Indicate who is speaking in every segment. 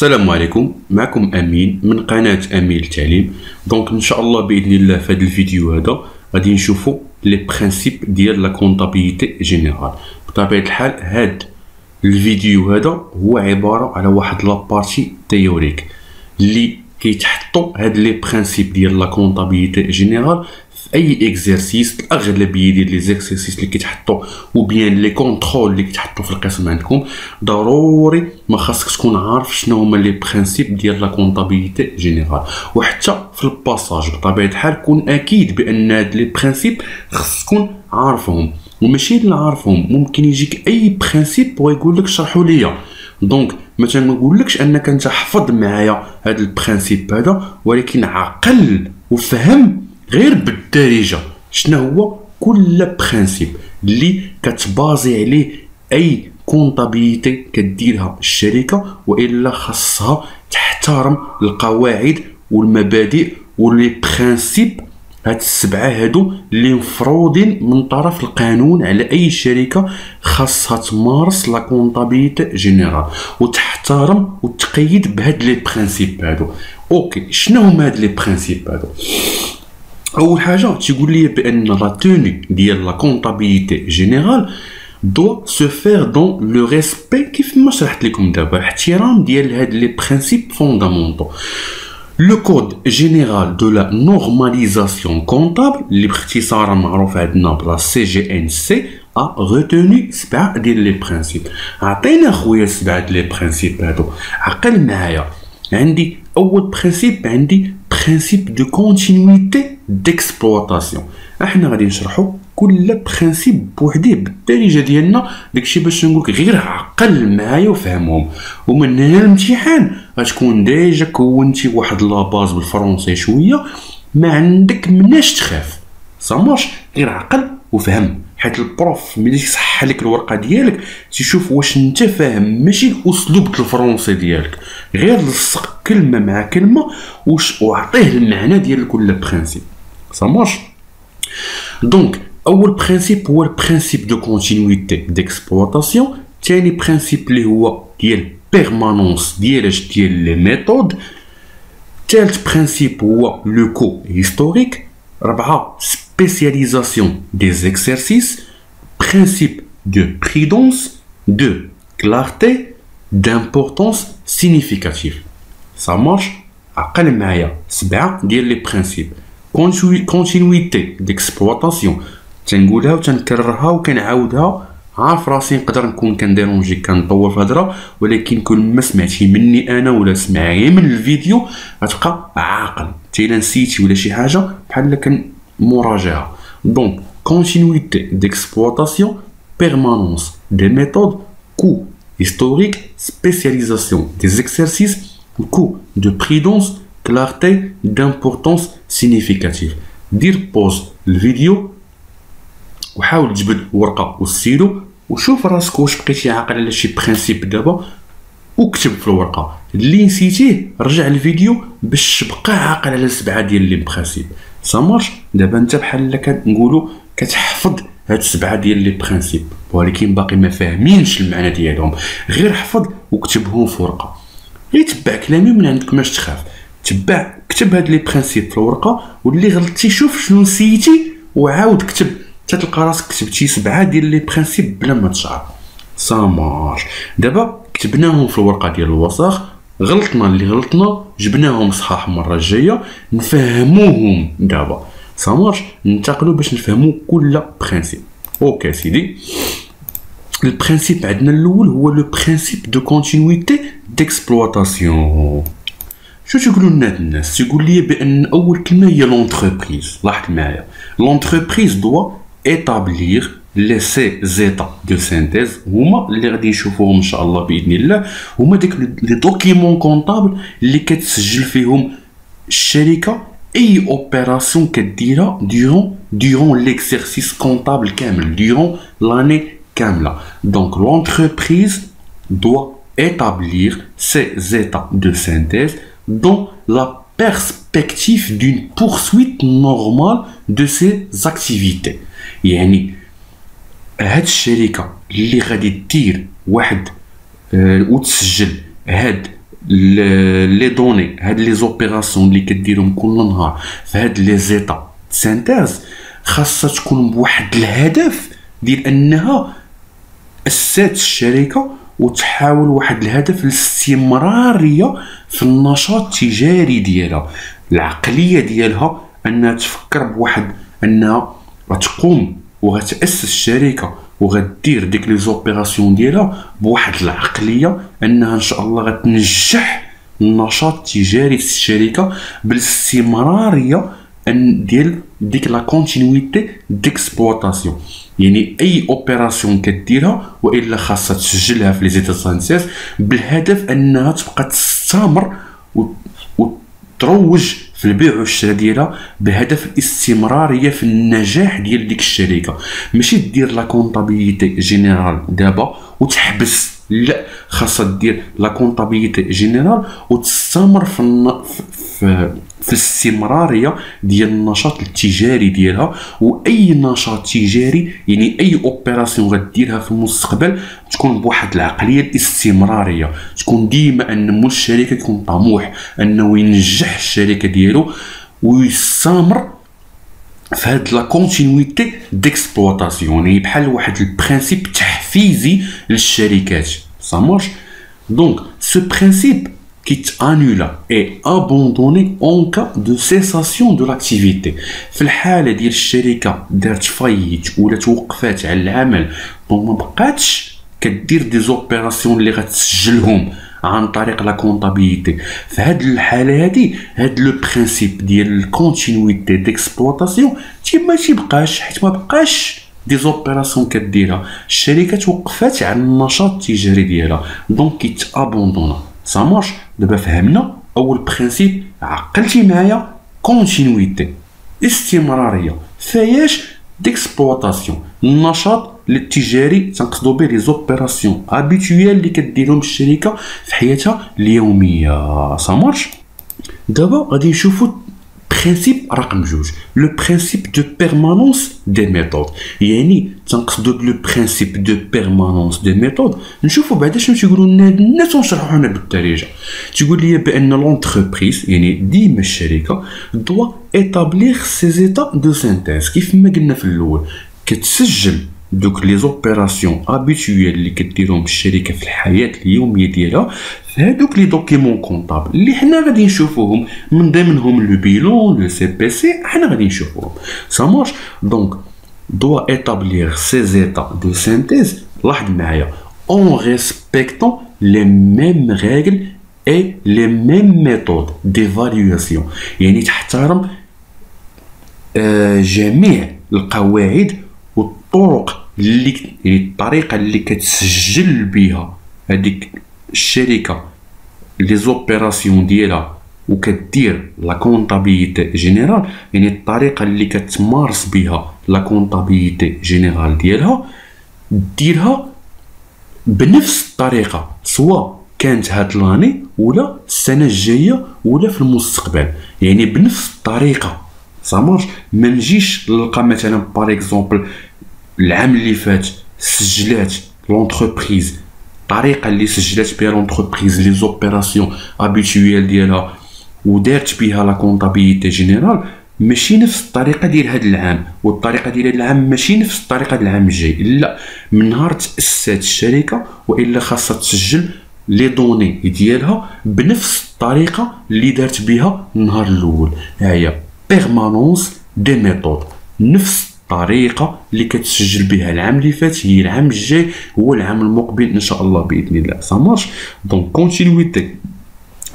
Speaker 1: السلام عليكم. معكم أمين من قناة أمين التعليم. donc إن شاء الله بإذن الله في هذا الفيديو هذا غادي نشوفوا les principes ديال la comptabilité générale بطبيعة الحال هاد الفيديو هذا هو عبارة على واحد la partie théorique اللي كيتحطوا هاد les principes ديال la comptabilité générale أي exercice الاغلبيه ديال les exercices اللي كيتحطوا ou bien les contrôles اللي كيتحطوا في القسم عندكم ضروري ما خاصك تكون عارف شنو هما les principes ديال la comptabilité générale وحتى في ال passage بطبيعة الحال كون أكيد بأن هاد les principes خصك تكون عارفهم. وماشي اللي عارفهم ممكن يجيك أي principe ويقول لك شرحوا ليا. donc مثلا ما نقولكش أنك أنت حفظ معايا هاد ال principe هذا ولكن عقل وفهم غير بالدارجة. شنو هو كل principe اللي كتبازي عليه أي comptabilité كديرها الشركة وإلا خاصها تحترم القواعد والمبادئ و les principes هاد السبعة هادو اللي مفروضين من طرف القانون على أي شركة خاصها تمارس la comptabilité générale وتحترم وتقيد بهاد les principes هادو. OK شنو هما هاد les principes هادو؟ أول حاجة تيقول لي بأن la tenue ديال la comptabilité générale doit se faire dans le respect كيف ما شرحت لكم دابا احترام ديال هاد les principes fondamentaux le code général de la normalisation comptable اللي باختصار معروف عندنا ب la CGNC a retenu سبعة ديال les principes عطينا خويا سبعة les principes هادو. عقل معايا. عندي أول principe عندي principe de continuité d'exploitation إحنا غادي نشرحوا كل principe بوحديه بالدارجه ديالنا داكشي باش نقولك غير عقل معايا وفهمهم ومن هنا الامتحان غتكون déjà كونتي واحد la base بالفرونسي شوية ما عندك مناش تخاف. ça marche غير عقل وفهم. حيت ال prof ملي يصحح لك الورقة ديالك تيشوف واش انت فاهم ماشي الاسلوب الفرونسي ديالك غير لصق كلمة مع كلمة وش وعطيه المعنى ديال كل principe ça marche donc أول principe هو ال principe de continuité d'exploitation ثاني principe اللي هو ديال permanence ديال اش ديال les méthodes ثالث principe هو le coût historique رابعة spécialisation des exercices, principe de prudence, de clarté, d'importance significative. Ça marche عقل معايا سبعة ديال les principes continuité d'exploitation تنقولها وتنكررها وكنعاودها عارف راسي نقدر نكون كنديرونجي كنطول في الهضره ولكن كل ما سمعتي مني أنا ولا سمعي من الفيديو غتبقى عاقل تي نسيتي ولا شي حاجة بحال كن مراجعة donc continuité d'exploitation permanence des méthodes coût historique spécialisation des exercices coût de prudence clarté d'importance significative. دير pause الفيديو وحاول تجبد ورقه والسيلو وشوف راسك واش بقيتي عاقل على شي principe دابا وكتب في الورقة. اللي نسيتيه رجع الفيديو باش تبقى عاقل على سبعة ديال les principes ça marche دابا انت بحال كنقولوا كتحفظ هاد السبعة ديال les principes ولكن باقي ما فاهمينش المعنى ديالهم. غير حفظ وكتبهم في ورقه غير تبع كلامي من عندك ماش تخاف. تبع كتب هاد les principes في الورقة واللي غلطتي شوف شنو نسيتي وعاود كتب. تلقى راسك كتبتي سبعة ديال les principes بلا ما تشعر. ça marche دابا كتبناهم في الورقة ديال الوساخ غلطنا اللي غلطنا جبناهم صحاح المره الجاية نفهموهم دابا. ça marche ننتقلوا باش نفهموا كل principe OK سيدي ال principe عندنا الأول هو le principe de continuité d'exploitation شو تقولوا لنا الناس تقول لي بأن أول كلمة هي l'entreprise لاحظ معايا. l'entreprise doit établir les ces états de synthèse هما اللي غادي نشوفوهم ان شاء الله باذن الله هما داك les documents comptables اللي كتسجل فيهم الشركة اي opération كديرها durant durant l'exercice comptable كامل durant l'année كامله donc l'entreprise doit établir ces états de synthèse dans la perspective d'une poursuite normale de ses activités. يعني هاد الشركة اللي غادي دير واحد آه وتسجل هاد les données هاد les opérations اللي كديرهم كل نهار في هاد les états synthèse خاصها تكون بواحد الهدف ديال أنها اسات الشركة وتحاول واحد الهدف الاستمرارية في النشاط التجاري ديالها. العقلية ديالها أنها تفكر بواحد أنها غتقوم وغتأسس الشركة وغدير ديك les opérations ديالها بواحد العقلية أنها إن شاء الله غتنجح النشاط التجاري في الشركة بالاستمرارية أن ديال ديك la continuité d'exploitation. يعني أي opération كديرها وإلا خاصها تسجلها في les synthèses بالهدف أنها تبقى تستمر وتروج في البيع والشراء ديالها بهدف الاستمراريه في النجاح ديال ديك الشركة ماشي دير la comptabilité générale دابا وتحبس لا خاصها دير la comptabilité générale وتستمر في. في في الاستمرارية ديال النشاط التجاري ديالها وأي نشاط تجاري يعني أي opération غديرها في المستقبل تكون بواحد العقلية الاستمرارية. تكون ديما أن مول الشركة يكون طموح أنه ينجح الشركة ديالو ويستمر في هاد la continuité d'exploitation يعني بحال واحد ال principe تحفيزي للشركات. ça marche donc ce principe qui est annulé et abandonné en cas de cessation de l'activité. في الحالة ديال الشركة دارت faillite ولا توقفات على العمل donc ما بقاتش كدير des opérations اللي غتسجلهم عن طريق la comptabilité في هاد الحالة هادي هاد le principe ديال ال continuité d'exploitation تي ما تيبقاش حيت ما بقاش des opérations كديرها. الشركة توقفات على النشاط التجاري ديالها donc كيتابوندونا ça marche دابا فهمنا أول principe عقلتي معايا continuité استمرارية. فياش d'exploitation النشاط التجاري تنقصدو به les opérations habituelles اللي كديرهم الشركة في حياتها اليومية. ça marche دابا غادي نشوفو principe رقم جوج le principe de permanence des méthodes يعني تنقصدو ب le principe de permanence des méthodes نشوفو بعدا شنو تيقولوا لنا هاد الناس ونشرحو لنا بالدارجه تيقول لي بان l'entreprise يعني ديما الشركة doit établir ses états de synthèse كيف ما قلنا في الأول كتسجل دوك les opérations habituelles اللي كديرهم الشركة في الحياة اليومية ديالها في هادوك les documents comptables اللي حنا غادي نشوفوهم من ضمنهم le bilan le CPC حنا غادي نشوفوهم. ça marche donc états de synthèse. لاحظ معايا en respectant les mêmes règles et les mêmes méthodes d'évaluation. يعني تحترم جميع القواعد والطرق اللي يعني الطريقة اللي كتسجل بها هذيك الشركة les opérations ديالها وكدير la comptabilité générale يعني الطريقة اللي كتمارس بها la comptabilité générale ديالها ديرها بنفس الطريقة سواء كانت هاد l'année ولا السنة الجاية ولا في المستقبل يعني بنفس الطريقة ça marche ما نجيش نلقى مثلا par exemple العام اللي فات سجلات l'entreprise الطريقة اللي سجلات بها l'entreprise les opérations habituelles ديالها ودارت بها la comptabilité générale ماشي نفس الطريقة ديال هذا العام والطريقة ديال هذا العام ماشي نفس الطريقة ديال العام الجاي لا من نهار تأسست الشركة وإلا خاصها تسجل les données ديالها بنفس الطريقة اللي دارت بها النهار الأول هي permanence des méthodes نفس الطريقة اللي كتسجل بها العام اللي فات هي العام الجاي هو العام المقبل إن شاء الله بإذن الله. ça marche donc continuité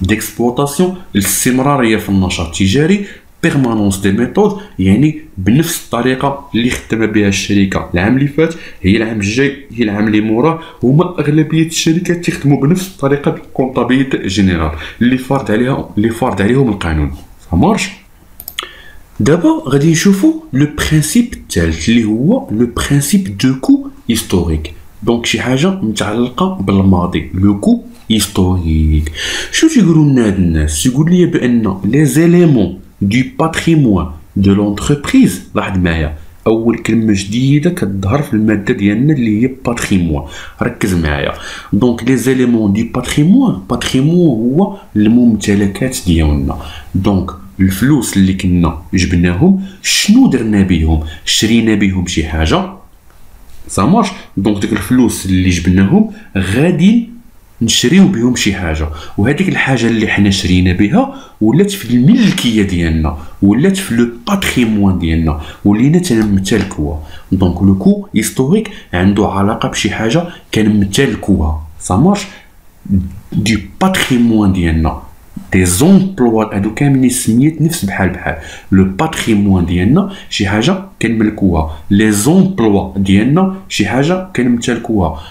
Speaker 1: d'exploitation الاستمراريه في النشاط التجاري permanence des méthodes يعني بنفس الطريقة اللي خدم بها الشركة. العام اللي فات هي العام الجاي هي العام اللي موراه هما أغلبية الشركات تخدموا بنفس الطريقة ال comptabilité générale اللي فرض عليها اللي فرض عليهم القانون. ça marche دابا غادي نشوفو le principe الثالث اللي هو le principe de coût historique donc شي حاجة متعلقه بالماضي le coût historique شنو تيقولوا لنا هاد الناس تيقول لي بان les éléments du patrimoine de l'entreprise لاحظ معايا اول كلمه جديده كتظهر في الماده ديالنا اللي هي patrimoine ركز معايا donc les éléments du patrimoine patrimoine هو الممتلكات ديالنا donc الفلوس اللي كنا جبناهم شنو درنا بهم شرينا بهم شي حاجة؟ ça marche donc ديك الفلوس اللي جبناهم غادي نشريو بهم شي حاجة. وهذيك الحاجة اللي حنا شرينا بها ولات في الملكية ديالنا ولات في le patrimoine ديالنا ولينا تنمتلكوها. donc le coût historique عنده علاقة بشي حاجة كنمتلكوها. ça marche du patrimoine ديالنا. des emplois هادو كاملين سميت نفس بحال بحال le patrimoine ديالنا شي حاجة كنملكوها les emplois ديالنا شي حاجة كنمتلكوها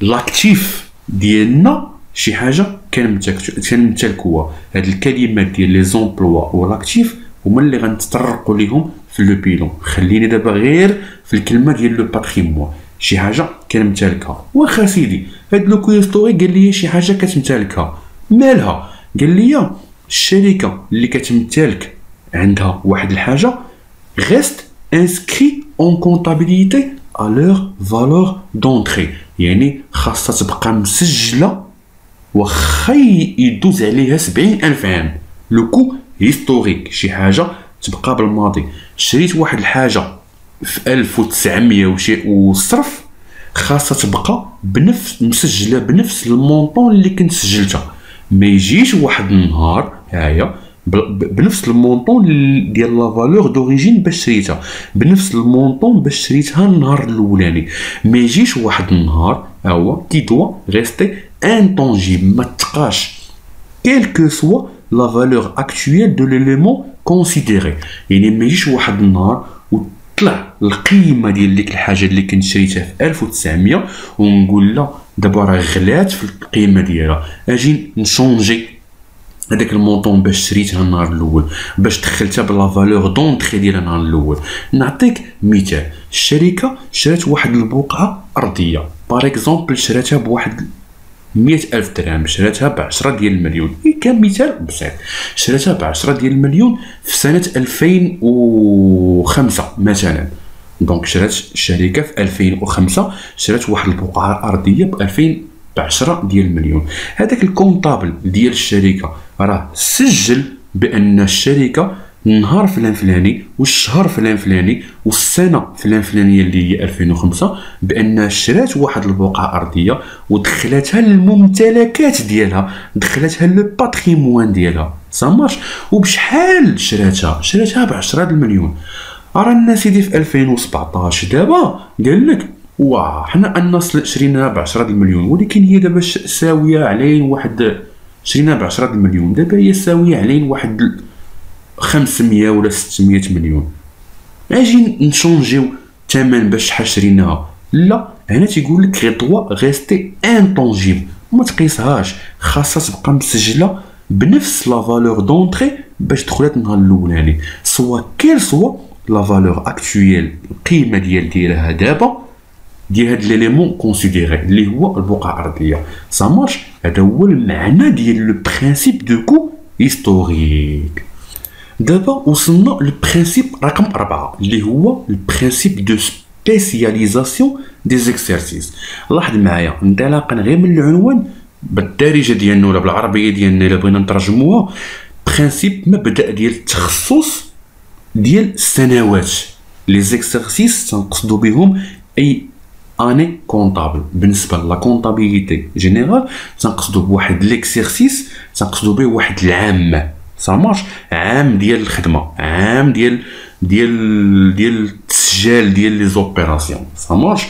Speaker 1: l'actif ديالنا شي حاجة كنمتلكوها هاد الكلمات ديال les emplois و l'actif هما اللي غنتطرقوا ليهم في le bilan خليني دابا غير في الكلمة ديال le patrimoine شي حاجة كنمتلكها واخا سيدي هاد le coût historique قال لي شي حاجة كتمتلكها مالها قال لي الشركة اللي كتمتلك عندها واحد الحاجة reste inscrite en comptabilité à leur valeur d'entrée يعني خاصها تبقى مسجلة واخا يدوز عليها سبعين ألف عام. le coût historique شي حاجة تبقى بالماضي. شريت واحد الحاجة في 1900 وشي وصرف خاصها تبقى بنفس مسجلة بنفس ال montant اللي كنت سجلتها. ما يجيش واحد النهار هايا بنفس ال montant ديال la valeur d'origine باش شريتها. بنفس ال montant باش شريتها النهار الأولاني. ما يجيش واحد النهار هو qui doit rester intangible ما تبقاش quelle que soit la valeur actuelle de l'élément considéré يعني ما يجيش واحد النهار وطلع القيمة ديال ديك الحاجة اللي كنت شريتها في 1900 ونقول لا دابا راه غلات في القيمه ديالها أجي ن changer هذاك ال montant باش شريتها النهار الأول باش دخلتها ب la valeur d'entrée ديالها النهار الأول نعطيك مثال الشركة شرات واحد البقعه ارضيه par exemple شراتها بواحد مئة ألف درهم شراتها بعشرة ديال المليون إيه كان مثال بسيط شراتها بعشرة ديال المليون في سنة ألفين وخمسة مثلا donc شرات الشركة في ألفين وخمسة شرات واحد البقعة أرضية بألفين بعشرة ديال المليون هذاك ال comptable ديال الشركة راه سجل بأن الشركة النهار فلان فلاني والشهر فلان فلاني والسنة فلان فلانية اللي هي 2005 بأن شرات واحد البقعة أرضية ودخلتها للممتلكات ديالها دخلتها le patrimoine ديالها ça marche وبشحال شراتها؟ شراتها ب 10 المليون رانا سيدي في 2017 دابا؟ قال لك واه حنا أن شريناها ب 10 المليون ولكن هي دابا ساوية علينا واحد شريناها ب 10 المليون دابا هي ساوية علينا واحد 500 ولا 600 مليون. أجي ن changer و الثمن باش شحال شريناها لا هنا تيقول لك doit rester intangible ما تقيسهاش. خاصها تبقى مسجلة بنفس la valeur d'entrée باش دخلت النهار الأولاني. soit quelle soit la valeur actuelle القيمه ديال ديالها دابا ديال هاد l'élément considéré اللي هو البقعه الارضيه ça marche هذا هو المعنى ديال le principe du coût historique دابا وصلنا لل principe رقم أربعة اللي هو ال principe de spécialisation des exercices لاحظ معايا انطلاقا غير من العنوان بالدارجه ديالنا ولا بالعربيه ديالنا الا بغينا نترجموها principe مبدا ديال التخصص ديال السنوات. les exercices تنقصدو بهم أي année comptable بالنسبة la comptabilité générale تنقصدو بواحد l'exercice تنقصدو به واحد العام. ça marche عام ديال الخدمة. عام ديال ديال ديال التسجيل ديال les opérations ça marche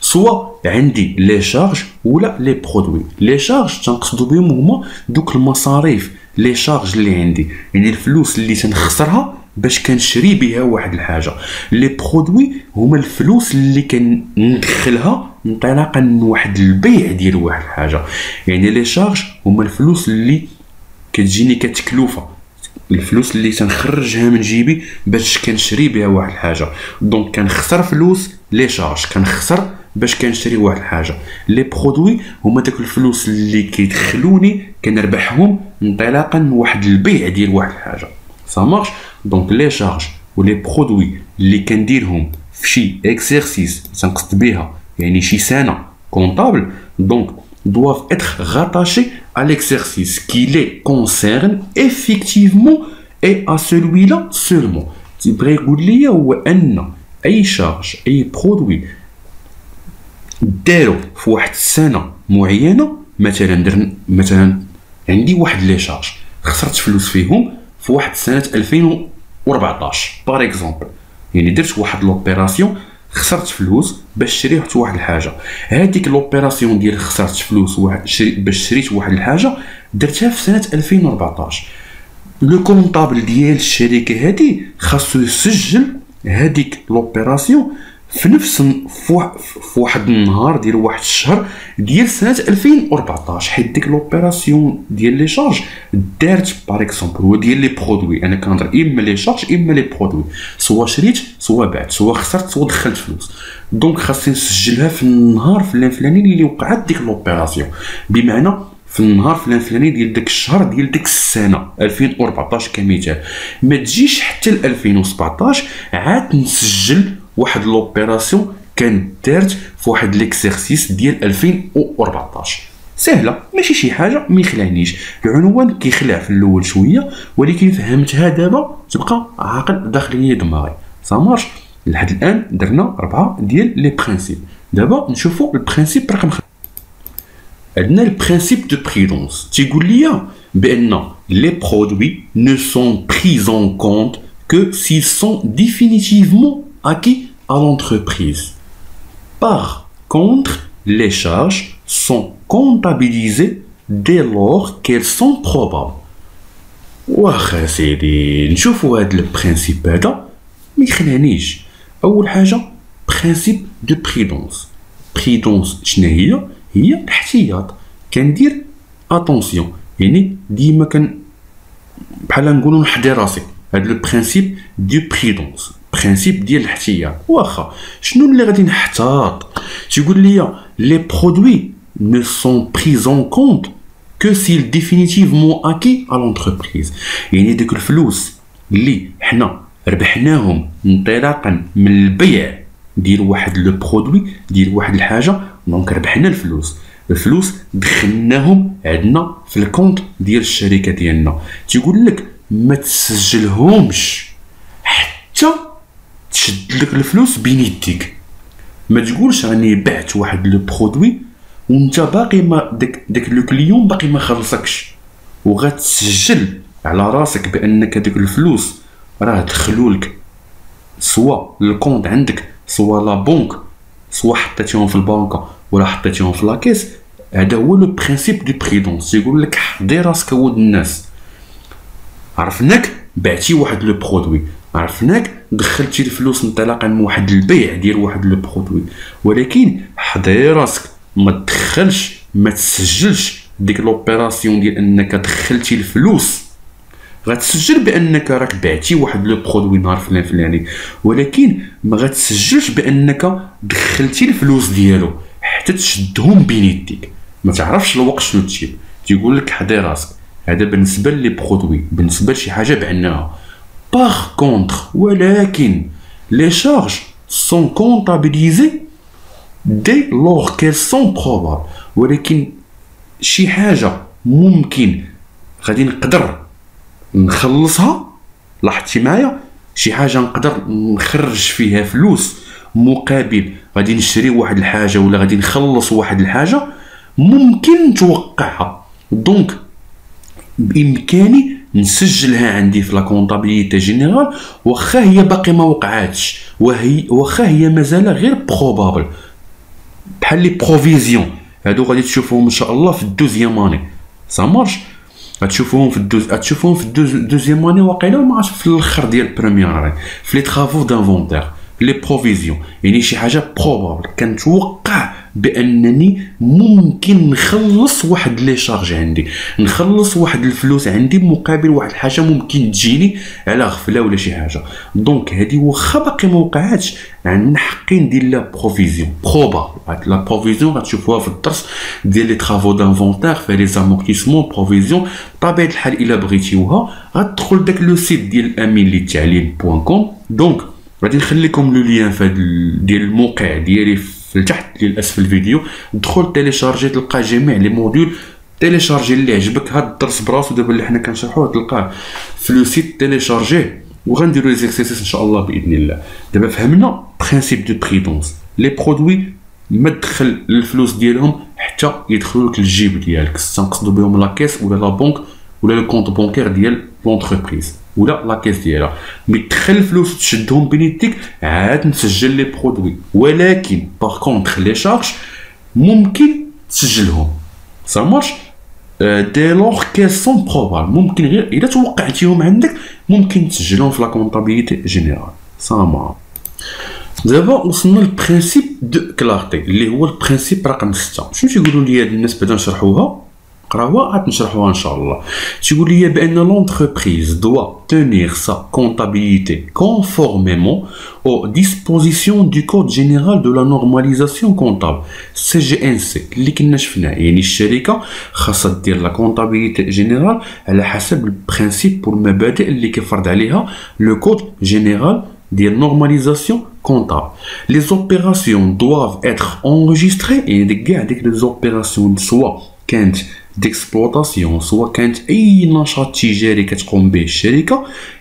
Speaker 1: soit عندي les charges ولا les produits. les charges تنقصدو بهم هما دوك المصاريف. les charges اللي عندي. يعني الفلوس اللي تنخسرها باش كنشري بها واحد الحاجة. les produits هما الفلوس اللي كندخلها انطلاقا من واحد البيع ديال واحد الحاجة. يعني les charges هما الفلوس اللي كتجيني كتكلفة. الفلوس اللي تنخرجها من جيبي باش كنشري بها واحد الحاجة. donc كنخسر فلوس les charges. كنخسر باش كنشري واحد الحاجة. les produits هما داك الفلوس اللي كيدخلوني كنربحهم انطلاقا من واحد البيع ديال واحد الحاجة. ça marche donc les charges و les produits اللي كنديرهم في شي exercice تنقصد بها يعني شي سنه comptable donc doivent être rattachés à l'exercice qui les concerne effectivement et à celui-là seulement. تبغي يقول لي هو ان اي charge اي produit دارو في واحد السنة معينه مثلا درنا مثلا عندي واحد les charges خسرت فلوس فيهم في واحد سنة 2014 par exemple يعني درت واحد l'opération خسرت فلوس باش شريت واحد الحاجة. هذيك l'opération ديال خسرت فلوس باش شريت واحد الحاجة درتها في سنة 2014 le comptable ديال الشركة هذه خاصو يسجل هذيك l'opération في نفس في واحد النهار ديال واحد الشهر ديال سنة 2014 حيت ديك l'opération ديال les charges دارت par exemple هو ديال les produits أنا كنهضر إما les charges إما les produits soit شريت soit بعت soit خسرت soit دخلت فلوس. donc خاصني نسجلها في النهار فلان فلاني اللي وقعت ديك l'opération بمعنى في النهار فلان فلاني ديال داك الشهر ديال ديك السنة 2014 كمثال. ما تجيش حتى ل 2017 عاد نسجل واحد l'opération كان دارت في واحد l'exercice ديال 2014 سهلة ماشي شي حاجة ما يخلعنيش. العنوان كيخلع في الأول شوية ولكن فهمتها دابا تبقى عاقل داخليه دماغي. ça marche لحد الآن درنا اربعه ديال les principes دابا نشوفوا ال principe رقم خمسة. عندنا ال principe de prudence تيقول لي بأن les produits ne sont pris en compte que s'ils sont définitivement acquis à l'entreprise. Par contre, les charges sont comptabilisées dès lors qu'elles sont probables. واخا سيدي نشوفوا هذا ال principe هذا ما يخلعنيش اول حاجة principe de prudence, prudence شنو هي هي الاحتياط كندير attention يعني ديما كان بحال نقولوا نحضي راسي هذا le principe de prudence, principe ديال الاحتياط. واخا شنو اللي غادي نحتاط؟ تيقول لي les produits ne sont pris en compte que s'ils définitivement acquis à l'entreprise. يعني ديك الفلوس اللي حنا ربحناهم انطلاقا من البيع ديال واحد le produit ديال واحد الحاجة donc ربحنا الفلوس. الفلوس دخلناهم عندنا في ال compte ديال الشركة ديالنا. تيقول لك ما تسجلهمش حتى تشد لك الفلوس بين يديك. ما تقولش راني بعت واحد le produit وانت باقي ما داك داك le client باقي ما خلصكش. وغتسجل على راسك بأنك هذوك الفلوس راه دخلوا لك. soit ال compte عندك soit la banque soit حطيتيهم في البنكه ولا حطيتيهم في la caisse هذا هو le principe de prudence. يقول لك حضي راسك ود الناس. عرفناك؟ بعتي واحد le produit. عرفناك دخلتي الفلوس انطلاقا من واحد البيع ديال واحد le produit. ولكن حضي راسك ما تدخلش ما تسجلش ديك l'opération ديال أنك دخلتي الفلوس. غتسجل بأنك راك بعتي واحد le produit نهار فلان فلاني. ولكن ما غتسجلش بأنك دخلتي الفلوس ديالو حتى تشدهم بين يديك. ما تعرفش الوقت شنو تجيب تيقول لك حضي راسك هذا بالنسبة les produits بالنسبة لشي حاجة بعناها Par contre, les charges sont comptabilisées dès lors qu'elles sont probables. ولكن شي حاجة ممكن غادي نقدر نخلصها لاحظتي معايا شي حاجة نقدر نخرج فيها فلوس مقابل غادي نشري واحد الحاجة ولا غادي نخلص واحد الحاجة ممكن نتوقعها donc بإمكاني نسجلها عندي في la comptabilité générale واخا هي باقي ما وقعاتش وهي واخا هي مازال غير probable بحال les provisions هادو غادي تشوفوهم إن شاء الله في ال deuxième année. ça marche غتشوفوهم في ال deux غتشوفوهم في ال deuxième année واقيلا ما عرفتش في الأخر ديال ال première année. في les travaux d'inventaire les provisions يعني شي حاجة probable كنتوقع بأنني ممكن نخلص واحد les charges عندي. نخلص واحد الفلوس عندي مقابل واحد الحاجة ممكن تجيني على غفلة ولا شي حاجة. donc هادي واخا باقي ما وقعاتش عندنا حقي ندير la provision proba la provision غتشوفوها في الدرس ديال les travaux d'inventaire في les amortissements provisions بطبيعه الحال إلا بغيتيوها غتدخل داك le site ديال امين للتعليم point com donc غادي نخلي لكم le lien في ديال الموقع ديالي في تحت ديال اسفل الفيديو دخل télécharger تلقى جميع les modules télécharger اللي عجبك. هاد الدرس براسو دابا اللي حنا كنشرحوه تلقاه في le site تيليشارجيه وغنديرو لي إن شاء الله بإذن الله. دابا فهمنا principe de prudence les produits ما تدخل الفلوس ديالهم حتى يدخلوا لك الجيب ديالك. تنقصدوا بهم la caisse ولا la banque ولا le compte bancaire ديال l'entreprise ولا la caisse ديالها mais تدخل الفلوس تشدهم بين يديك عاد نسجل les produits ولكن par contre les charges ممكن تسجلهم ça marche dès lors qu'elles sont probables ممكن غير الا توقعتيهم عندك ممكن تسجلهم في la comptabilité générale ça marche دابا وصلنا لل principe de clarté اللي هو ال principe رقم 6 شنو تيقولوا لي هاد الناس بعدا نشرحوها Tu voulais bien l'entreprise doit tenir sa comptabilité conformément aux dispositions du Code général de la normalisation comptable, CGNC, la comptabilité générale le principe pour le Code général des normalisations comptables. Les opérations doivent être enregistrées. et les opérations soit 15 d'exploitation, soit quand il y a un achat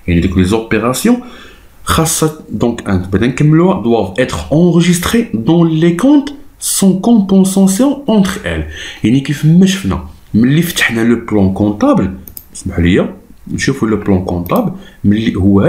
Speaker 1: une les opérations, doivent être enregistrées dans les comptes sans compensation entre elles. Et ni kif mechfna, mais il le plan comptable, نشوفوا لو بلون كونطابل ملي هو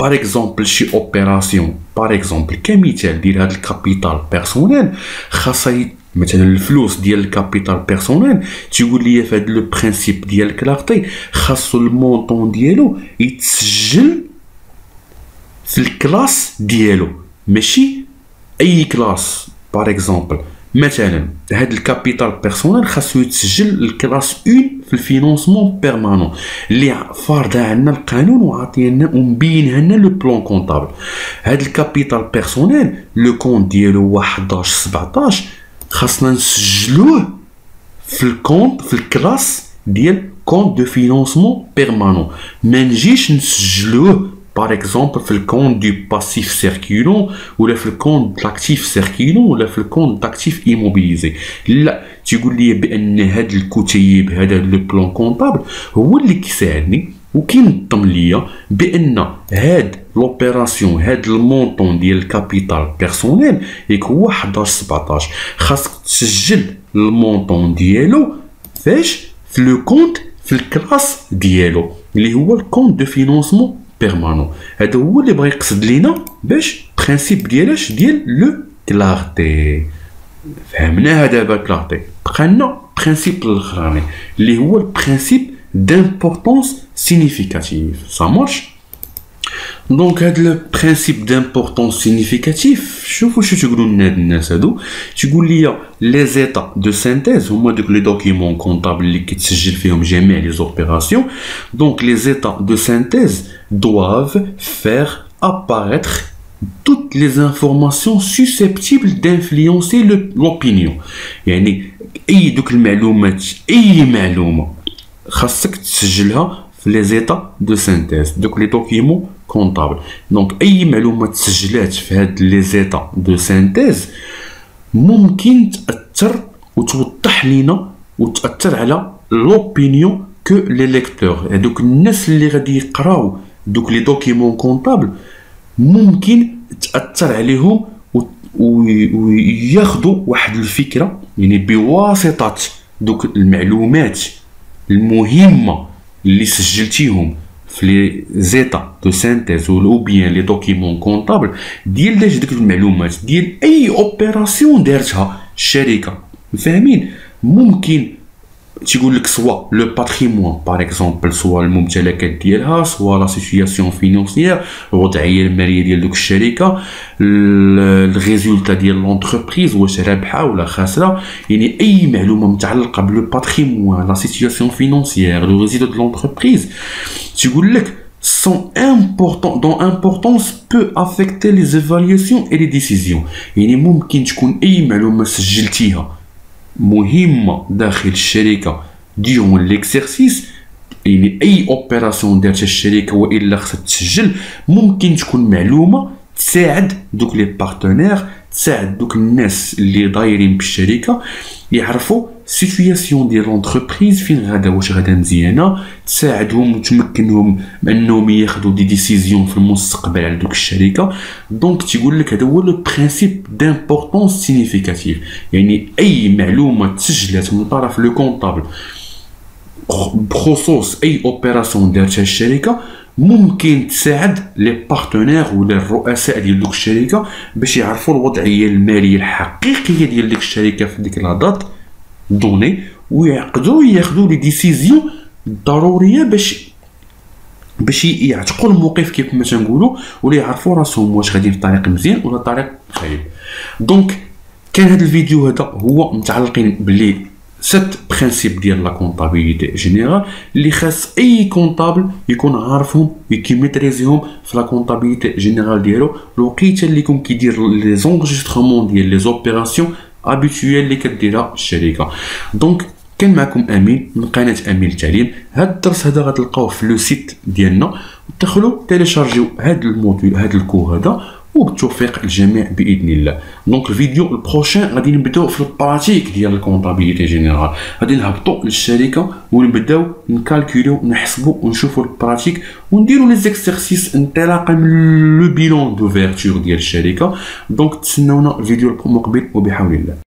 Speaker 1: باغ اكزومبل شي اوبيراسيون باغ اكزومبل كمثال ديال هاد الكابيتال بيرسونيل خاصها مثلا الفلوس ديال ال capital personnel تيقول لي في هاد le principe ديال clarté خاصو ال montant ديالو يتسجل في ال classe ديالو ماشي اي classe par exemple مثلا هاد ال capital personnel خاصو يتسجل ال classe 1 في ال financement permanent اللي فارضها عندنا القانون وعاطينا ومبينها لنا le plan comptable هاد ال capital personnel le compte ديالو هو 11 17 خاصنا نسجلوه في ال compte في ال classe ديال compte de financement permanent ما نجيش نسجلوه par exemple في ال compte de passif circulant ولا في ال compte d'actif circulant ولا في ال compte d'actif immobilisé لا تيقول لي بأن هاد الكتيب هذا le plan comptable هو اللي كيساعدني وكينظم ليا بأن هاد l'opération هاد ال montant ديال ال capital personnel ياك هو 11 17 خاصك تسجل ال montant ديالو فاش في le compte في ال classe ديالو اللي هو ال compte de financement permanent. هذا هو اللي بغا يقصد لينا باش principe ديالاش ديال la clarté فهمناها دابا clarté بقى لنا principe الاخراني اللي هو ال principe d'importance significative ça marche donc هاد le principe d'importance significative شوفوا شو تيقولوا لنا هاد الناس هادو تيقول لي les états de synthèse هما دوك les documents comptables اللي كيتسجل فيهم جميع les opérations donc les états de synthèse doivent faire apparaître toutes les informations susceptibles d'influencer l'opinion. يعني أي دوك المعلومات أي معلومة خاصك تسجلها في les états de synthèse دوك les documents comptables. donc أي معلومة تسجلات في هاد les états de synthèse ممكن تأثر وتوضح لينا وتأثر على l'opinion que les lecteurs هادوك الناس اللي غادي يقراو دوك les documents comptables ممكن تأثر عليهم وياخذوا واحد الفكرة يعني بواسطة دوك المعلومات المهمة اللي سجلتيهم في les états de synthèse ou bien les documents comptables ديال داك ديك المعلومات ديال أي opération دارتها الشركة فاهمين؟ ممكن تيقول لك soit le patrimoine par exemple soit الممتلكات ديالها soit la situation financière الوضعيه الماليه ديال دوك الشركة ال résultat ديال l'entreprise واش رابحه ولا خاسره يعني اي معلومه متعلقه ب le patrimoine la situation financière le résultat de l'entreprise تيقول لك sont importantes dont l'importance peut affecter les évaluations et les décisions. يعني ممكن تكون اي معلومه سجلتيها مهمه داخل الشركة. durant l'exercice يعني أي opération دارتها الشركة وإلا خصها تسجل ممكن تكون معلومة تساعد دوك les partenaires تساعد دوك الناس اللي دايرين بالشركة يعرفوا situation ديال l'entreprise فين غادا واش غادا مزيانة. تساعدهم وتمكنهم انهم ياخذوا des décisions في المستقبل على دوك الشركة. donc تيقول لك هذا هو le principe d'importance significative يعني أي معلومة تسجلت من طرف le comptable بخصوص أي opération دارتها الشركة ممكن تساعد les partenaires ولا الرؤساء ديال دوك الشركة باش يعرفوا الوضعية المالية الحقيقية ديال ديك الشركة في ديك la donnée ويعقدوا ياخذوا les décisions ضرورية باش باش يعتقوا الموقف كيف ما تنقولوا ولا يعرفوا راسهم واش غاديين في الطريق مزيان ولا الطريق خايب. donc كان هذا الفيديو هذا هو متعلقين باللي sept principes ديال la comptabilité générale اللي خاص أي comptable يكون عارفهم وكيميتريزيهم في la comptabilité générale ديالو. الوقيتة اللي يكون كيدير les enregistrements ديال les opérations habituelles اللي كديرها الشركة donc كان معكم أمين من قناة أمين التعليم. هذا الدرس هذا غتلقاوه في le site ديالنا. دخلوا تيليشارجيو هذا ال module هذا ال cours هذا وبالتوفيق الجميع بإذن الله. donc الفيديو ال prochaine غادي نبدأو في ال pratique ديال ال comptabilité générale. غادي نهبطوا للشركة ونبدأو نكالكوليو نحسبوا ونشوفوا ال pratique ونديروا les exercices انطلاقا من le bilan d'ouverture ديال الشركة. donc تسناونا الفيديو المقبل وبحول الله.